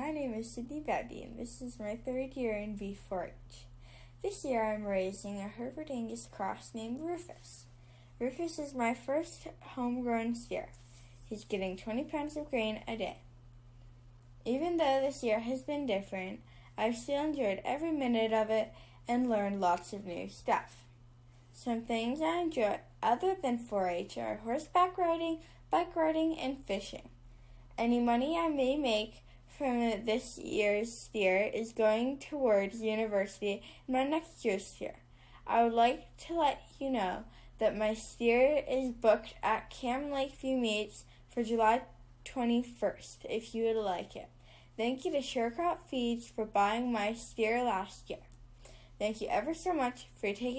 My name is Sydney Bapty, and this is my third year in Beef 4-H. This year I'm raising a Hereford Angus cross named Rufus. Rufus is my first homegrown steer. He's getting 20 pounds of grain a day. Even though this year has been different, I've still enjoyed every minute of it and learned lots of new stuff. Some things I enjoy other than 4-H are horseback riding, bike riding, and fishing. Any money I may make from this year's steer is going towards university and my next year's steer. I would like to let you know that my steer is booked at Cam Lakeview Meats for July 21st if you would like it. Thank you to Surecrop Feeds for buying my steer last year. Thank you ever so much for taking